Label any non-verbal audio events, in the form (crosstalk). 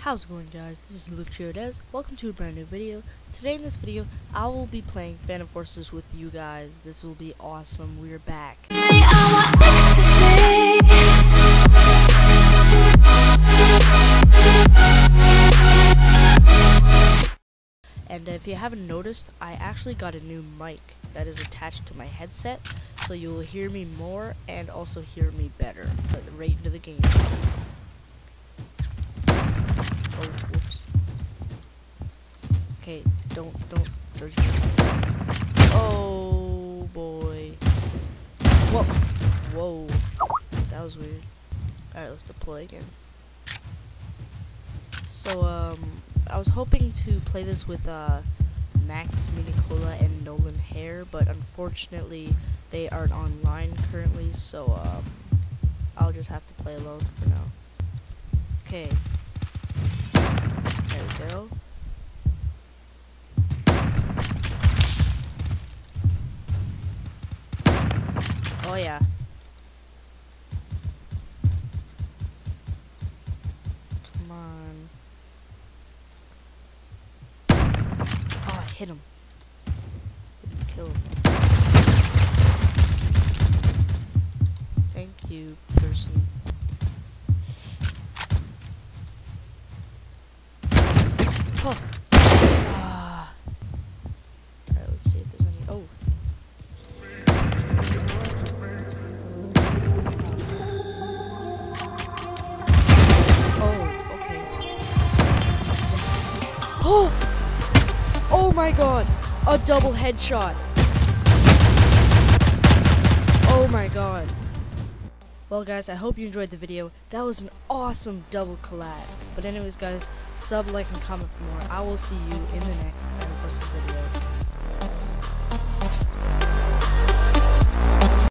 How's it going guys? This is Luke Chirodez. Welcome to a brand new video. Today in this video, I will be playing Phantom Forces with you guys. This will be awesome. We're back. And if you haven't noticed, I actually got a new mic that is attached to my headset, so you will hear me more and also hear me better. But right into the game. Oh, whoops. Okay, don't, don't me. Oh, boy. Whoa. Whoa. That was weird. Alright, let's deploy again. So, um, I was hoping to play this with, uh, Max Minicola and Nolan Hare, but unfortunately, they aren't online currently, so, um, I'll just have to play alone for now. Okay. Oh yeah. Come on. Oh, I hit him. Kill him. Thank you, person. Oh! (gasps) Oh my god! A double headshot! Oh my god. Well guys, I hope you enjoyed the video. That was an awesome double collab. But anyways guys, sub, like, and comment for more. I will see you in the next time.